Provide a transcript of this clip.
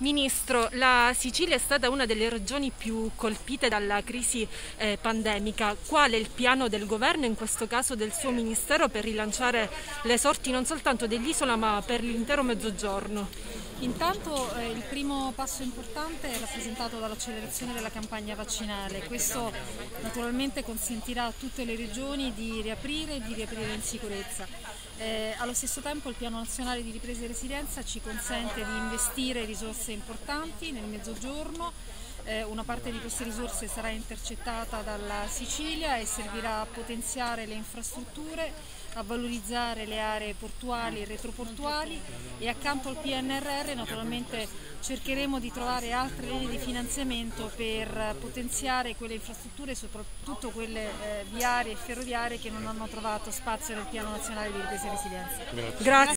Ministro, la Sicilia è stata una delle regioni più colpite dalla crisi eh, pandemica. Qual è il piano del governo, in questo caso del suo Ministero, per rilanciare le sorti non soltanto dell'isola ma per l'intero Mezzogiorno? Intanto eh, il primo passo importante è rappresentato dall'accelerazione della campagna vaccinale. Questo naturalmente consentirà a tutte le regioni di riaprire e di riaprire in sicurezza. Eh, allo stesso tempo il piano nazionale di ripresa e resilienza ci consente di investire risorse importanti nel mezzogiorno eh, una parte di queste risorse sarà intercettata dalla Sicilia e servirà a potenziare le infrastrutture, a valorizzare le aree portuali e retroportuali e accanto al PNRR naturalmente cercheremo di trovare altre linee di finanziamento per potenziare quelle infrastrutture, soprattutto quelle eh, viarie e ferroviarie che non hanno trovato spazio nel piano nazionale di ripresa e resilienza. Grazie.